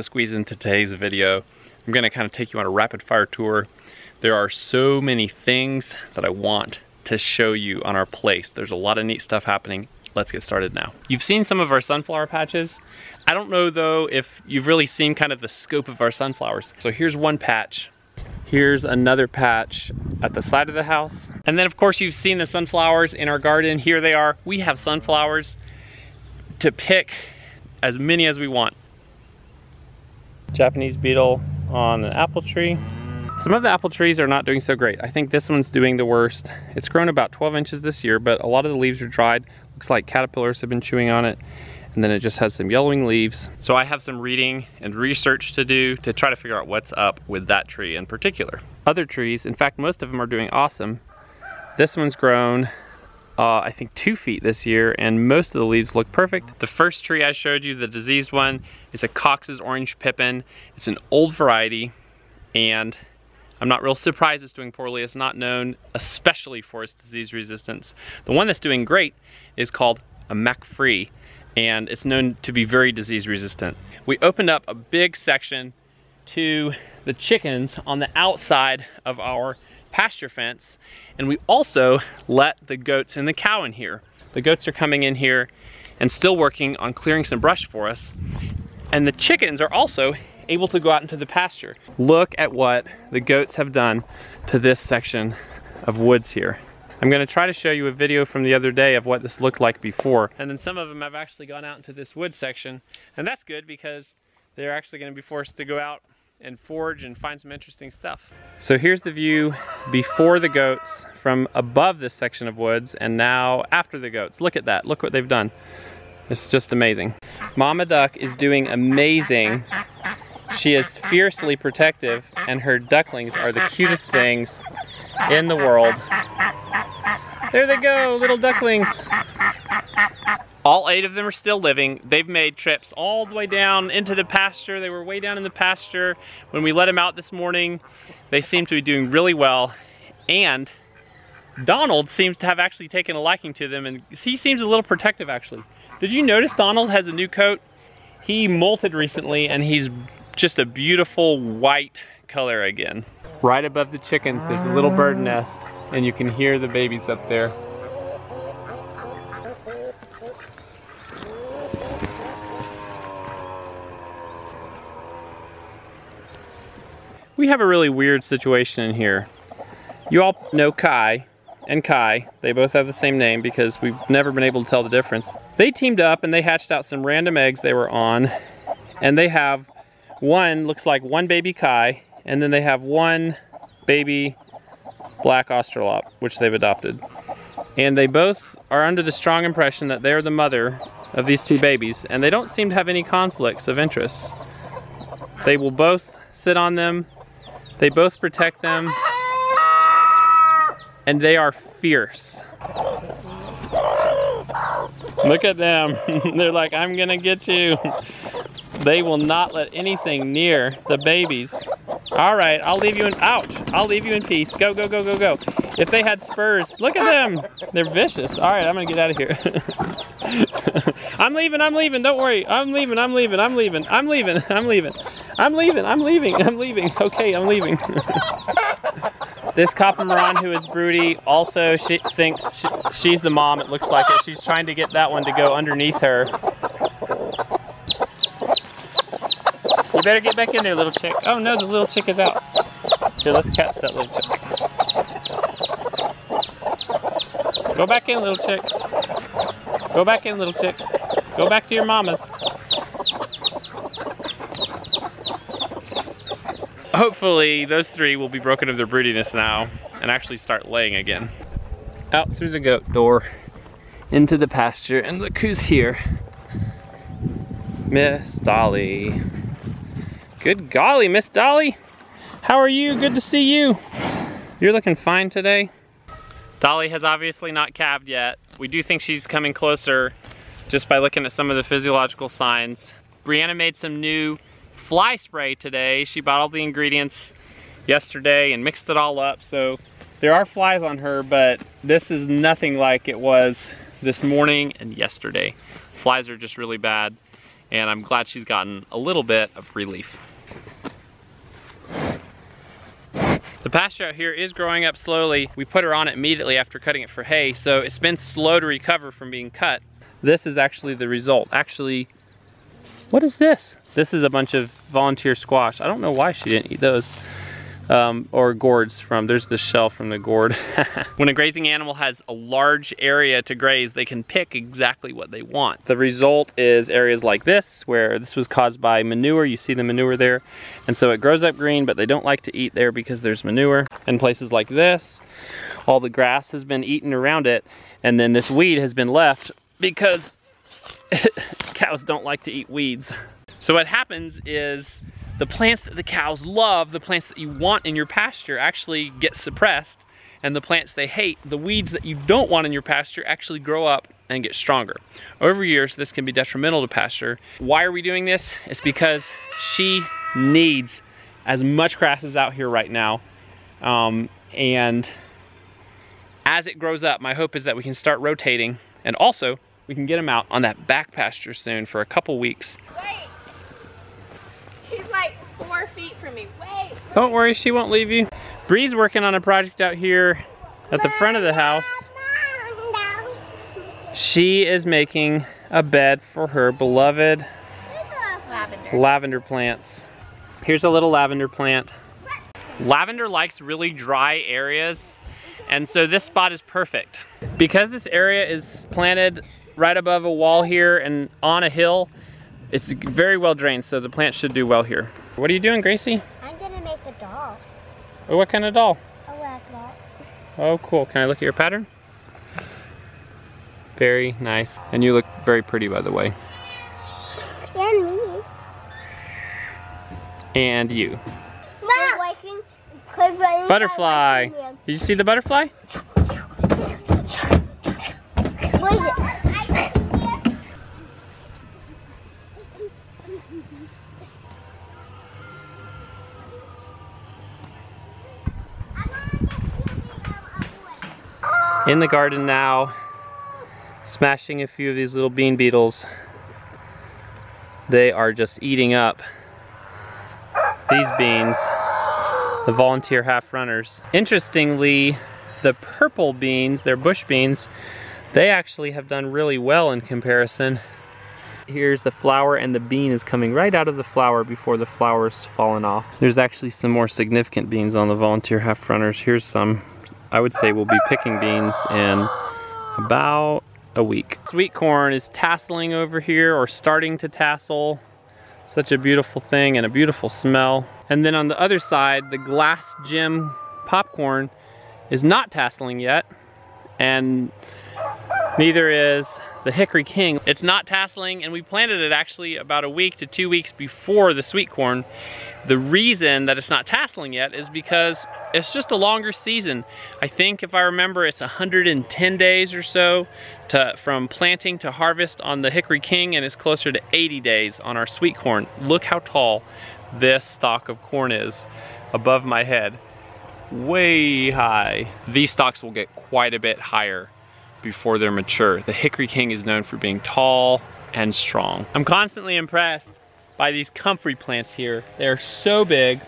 to squeeze into today's video. I'm gonna kind of take you on a rapid fire tour. There are so many things that I want to show you on our place. There's a lot of neat stuff happening. Let's get started now. You've seen some of our sunflower patches. I don't know though if you've really seen kind of the scope of our sunflowers. So here's one patch. Here's another patch at the side of the house. And then of course you've seen the sunflowers in our garden. Here they are. We have sunflowers to pick as many as we want. Japanese beetle on an apple tree. Some of the apple trees are not doing so great. I think this one's doing the worst. It's grown about 12 inches this year, but a lot of the leaves are dried. Looks like caterpillars have been chewing on it. And then it just has some yellowing leaves. So I have some reading and research to do to try to figure out what's up with that tree in particular. Other trees, in fact, most of them are doing awesome. This one's grown uh, I think two feet this year and most of the leaves look perfect. The first tree I showed you, the diseased one, is a Cox's Orange Pippin. It's an old variety and I'm not real surprised it's doing poorly. It's not known especially for its disease resistance. The one that's doing great is called a MacFree and it's known to be very disease resistant. We opened up a big section to the chickens on the outside of our pasture fence and we also let the goats and the cow in here. The goats are coming in here and still working on clearing some brush for us. And the chickens are also able to go out into the pasture. Look at what the goats have done to this section of woods here. I'm gonna try to show you a video from the other day of what this looked like before. And then some of them have actually gone out into this wood section. And that's good because they're actually gonna be forced to go out and forage and find some interesting stuff. So here's the view before the goats from above this section of woods and now after the goats. Look at that, look what they've done. It's just amazing. Mama Duck is doing amazing. She is fiercely protective and her ducklings are the cutest things in the world. There they go, little ducklings. All eight of them are still living. They've made trips all the way down into the pasture. They were way down in the pasture. When we let them out this morning, they seem to be doing really well. And Donald seems to have actually taken a liking to them and he seems a little protective actually. Did you notice Donald has a new coat? He molted recently and he's just a beautiful white color again. Right above the chickens, there's a little bird nest and you can hear the babies up there. We have a really weird situation in here. You all know Kai and Kai. They both have the same name because we've never been able to tell the difference. They teamed up and they hatched out some random eggs they were on. And they have one, looks like one baby Kai, and then they have one baby black Australorp, which they've adopted. And they both are under the strong impression that they're the mother of these two babies, and they don't seem to have any conflicts of interest. They will both sit on them they both protect them. And they are fierce. Look at them. They're like, I'm gonna get you. They will not let anything near the babies. All right, I'll leave you in, ouch. I'll leave you in peace. Go, go, go, go, go. If they had spurs, look at them. They're vicious. All right, I'm gonna get out of here. I'm leaving, I'm leaving, don't worry. I'm leaving, I'm leaving, I'm leaving, I'm leaving, I'm leaving. I'm leaving, I'm leaving, I'm leaving. Okay, I'm leaving. this Copper Maran who is broody also she thinks she, she's the mom, it looks like it. She's trying to get that one to go underneath her. You better get back in there, little chick. Oh no, the little chick is out. Here, let's catch that little chick. Go back in, little chick. Go back in, little chick. Go back to your mamas. Hopefully those three will be broken of their broodiness now and actually start laying again. Out through the goat door into the pasture and look who's here. Miss Dolly. Good golly, Miss Dolly. How are you? Good to see you. You're looking fine today. Dolly has obviously not calved yet. We do think she's coming closer just by looking at some of the physiological signs. Brianna made some new fly spray today. She bought all the ingredients yesterday and mixed it all up. So there are flies on her, but this is nothing like it was this morning and yesterday. Flies are just really bad. and I'm glad she's gotten a little bit of relief. The pasture out here is growing up slowly. We put her on it immediately after cutting it for hay, so it's been slow to recover from being cut. This is actually the result. Actually, what is this? This is a bunch of volunteer squash. I don't know why she didn't eat those um, or gourds from, there's the shell from the gourd. when a grazing animal has a large area to graze, they can pick exactly what they want. The result is areas like this, where this was caused by manure, you see the manure there, and so it grows up green, but they don't like to eat there because there's manure. And places like this, all the grass has been eaten around it, and then this weed has been left because cows don't like to eat weeds. So what happens is the plants that the cows love, the plants that you want in your pasture actually get suppressed and the plants they hate, the weeds that you don't want in your pasture actually grow up and get stronger. Over years, this can be detrimental to pasture. Why are we doing this? It's because she needs as much grass as out here right now. Um, and as it grows up, my hope is that we can start rotating and also we can get them out on that back pasture soon for a couple weeks. Wait. He's like four feet from me. Wait. Don't worry, she won't leave you. Bri's working on a project out here at the front of the house. She is making a bed for her beloved Lavender. lavender plants. Here's a little lavender plant. Lavender likes really dry areas, and so this spot is perfect. Because this area is planted right above a wall here and on a hill, it's very well drained, so the plant should do well here. What are you doing, Gracie? I'm gonna make a doll. Oh, what kind of doll? A ragdoll. Oh, cool. Can I look at your pattern? Very nice. And you look very pretty, by the way. And me. And you. Mom! Butterfly. Did you see the butterfly? In the garden now, smashing a few of these little bean beetles. They are just eating up these beans, the volunteer half runners. Interestingly, the purple beans, they're bush beans, they actually have done really well in comparison. Here's the flower and the bean is coming right out of the flower before the flower's fallen off. There's actually some more significant beans on the volunteer half runners. Here's some. I would say we'll be picking beans in about a week. Sweet corn is tasseling over here or starting to tassel. Such a beautiful thing and a beautiful smell. And then on the other side, the glass gem popcorn is not tasseling yet. And neither is the Hickory King. It's not tasseling and we planted it actually about a week to two weeks before the sweet corn. The reason that it's not tasseling yet is because it's just a longer season. I think if I remember it's 110 days or so to, from planting to harvest on the Hickory King and it's closer to 80 days on our sweet corn. Look how tall this stalk of corn is above my head. Way high. These stalks will get quite a bit higher before they're mature. The Hickory King is known for being tall and strong. I'm constantly impressed by these comfrey plants here. They're so big,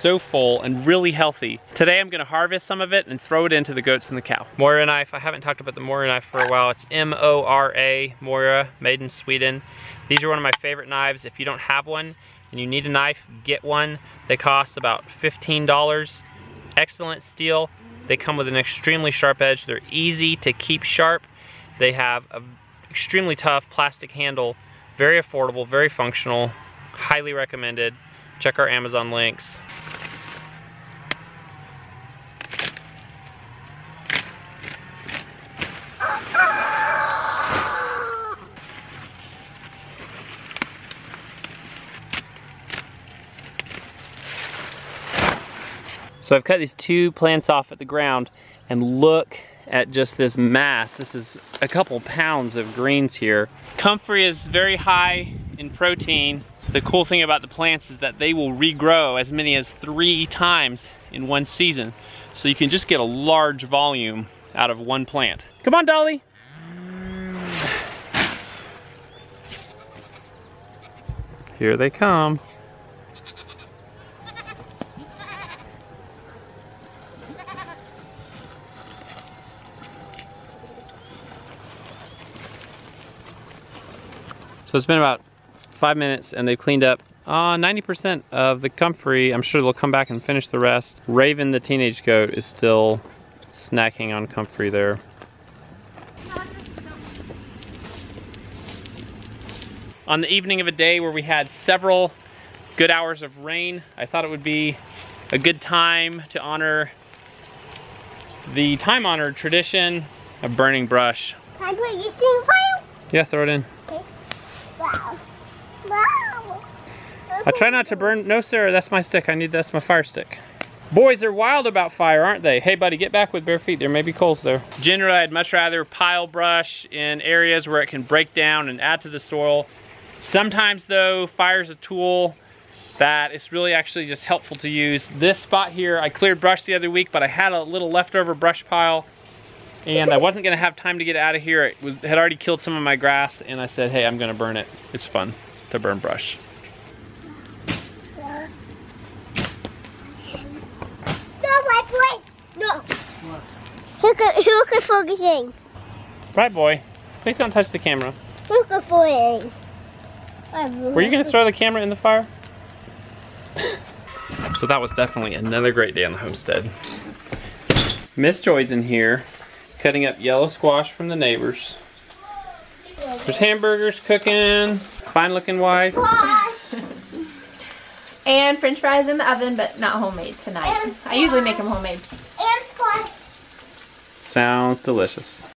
so full, and really healthy. Today I'm gonna harvest some of it and throw it into the goats and the cow. Mora knife, I haven't talked about the Mora knife for a while. It's M-O-R-A, Mora, made in Sweden. These are one of my favorite knives. If you don't have one and you need a knife, get one. They cost about $15. Excellent steel. They come with an extremely sharp edge. They're easy to keep sharp. They have an extremely tough plastic handle. Very affordable, very functional. Highly recommended. Check our Amazon links. So I've cut these two plants off at the ground and look at just this mass. This is a couple pounds of greens here. Comfrey is very high in protein. The cool thing about the plants is that they will regrow as many as three times in one season. So you can just get a large volume out of one plant. Come on, Dolly. Here they come. So it's been about five minutes and they've cleaned up uh, 90% of the comfrey. I'm sure they'll come back and finish the rest. Raven, the teenage goat, is still snacking on comfrey there. On the evening of a day where we had several good hours of rain, I thought it would be a good time to honor the time-honored tradition of burning brush. Can I put this in the fire? Yeah, throw it in. I try not to burn. No, sir, that's my stick. I need that's my fire stick. Boys are wild about fire, aren't they? Hey, buddy, get back with bare feet. There may be coals there. Generally, I'd much rather pile brush in areas where it can break down and add to the soil. Sometimes, though, fire's a tool that is really actually just helpful to use. This spot here, I cleared brush the other week, but I had a little leftover brush pile and I wasn't gonna have time to get out of here. It was, had already killed some of my grass and I said, hey, I'm gonna burn it. It's fun to burn brush. No, wait, wait. No. Look at, look at focusing. Right, boy. Please don't touch the camera. Look at focusing. Were you gonna throw the camera in the fire? so that was definitely another great day on the homestead. Miss Joy's in here, cutting up yellow squash from the neighbors. There's hamburgers cooking, fine looking wife. Wash. And french fries in the oven, but not homemade tonight. I usually make them homemade. Sounds delicious.